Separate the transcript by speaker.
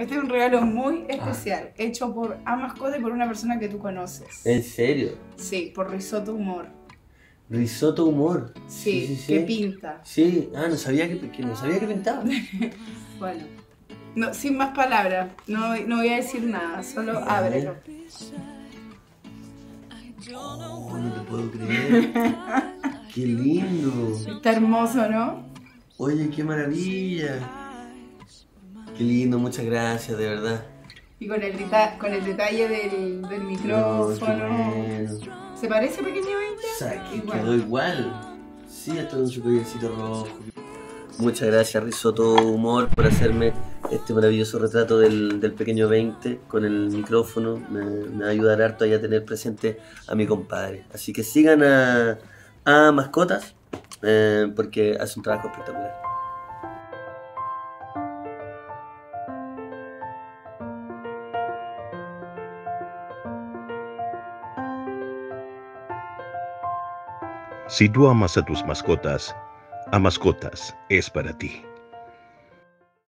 Speaker 1: Este es un regalo muy especial, hecho por a mascota y por una persona que tú conoces.
Speaker 2: ¿En serio?
Speaker 1: Sí, por Risotto Humor.
Speaker 2: Risotto Humor.
Speaker 1: Sí, que pinta.
Speaker 2: Sí, ah, no sabía que, que no sabía que pintaba.
Speaker 1: bueno, no, sin más palabras, no, no voy a decir nada, solo ábrelo.
Speaker 2: Oh, no te puedo creer. qué lindo.
Speaker 1: Está hermoso, ¿no?
Speaker 2: Oye, qué maravilla. Qué lindo, muchas gracias, de verdad.
Speaker 1: Y con el, con el detalle del, del micrófono. ¿Se parece Pequeño 20?
Speaker 2: O sea, que quedó igual. Sí, hasta con su collarcito rojo. Muchas gracias, Risotto Humor, por hacerme este maravilloso retrato del, del pequeño 20 con el micrófono. Me, me, va a ayudar harto a tener presente a mi compadre. Así que sigan a, a Mascotas eh, porque hace un trabajo espectacular.
Speaker 3: Si tú amas a tus mascotas, a mascotas es para ti.